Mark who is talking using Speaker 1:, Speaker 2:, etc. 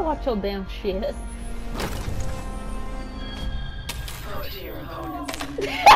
Speaker 1: better watch your damn shit.
Speaker 2: Oh,